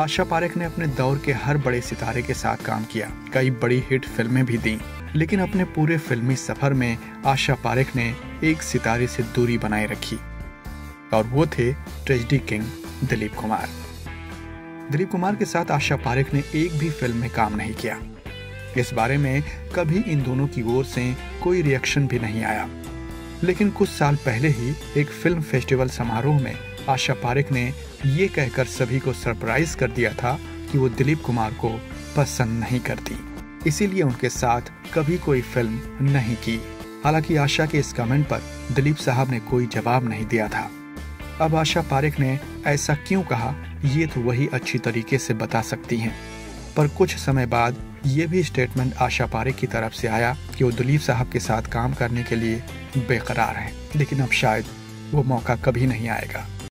आशा पारेख ने अपने दौर के हर बड़े सितारे के साथ काम किया। कई बड़ी हिट फ़िल्में भी दी। लेकिन अपने पूरे फिल्मी सफ़र में आशा पारेख ने एक सितारे से दूरी बनाए रखी। और वो थे ट्रेजिडी किंग दिलीप कुमार। दिलीप कुमार के साथ आशा पारेख ने एक भी फ़िल्म में काम नहीं किया। इस बारे में कभी इन दोनों की ओर से कोई रिएक्शन भी नहीं आया। लेकिन कुछ साल पहले ही एक फ़िल्म फेस्टिवल समारोह में आशा पारेख ने ये कहकर सभी को सरप्राइज़ कर दिया था कि वो दिलीप कुमार को पसंद नहीं करती। इसीलिए उनके साथ कभी कोई फ़िल्म नहीं की। हालाँकि आशा के इस कमेंट पर दिलीप साहब ने कोई जवाब नहीं दिया था। अब आशा पारेख ने ऐसा क्यों कहा, ये तो वही अच्छी तरीके से बता सकती हैं। पर कुछ समय बाद ये भी स्टेटमेंट आशा पारेख की तरफ़ से आया कि वो दिलीप साहब के साथ काम करने के लिए बेकरार हैं। लेकिन अब शायद वो मौका कभी नहीं आएगा।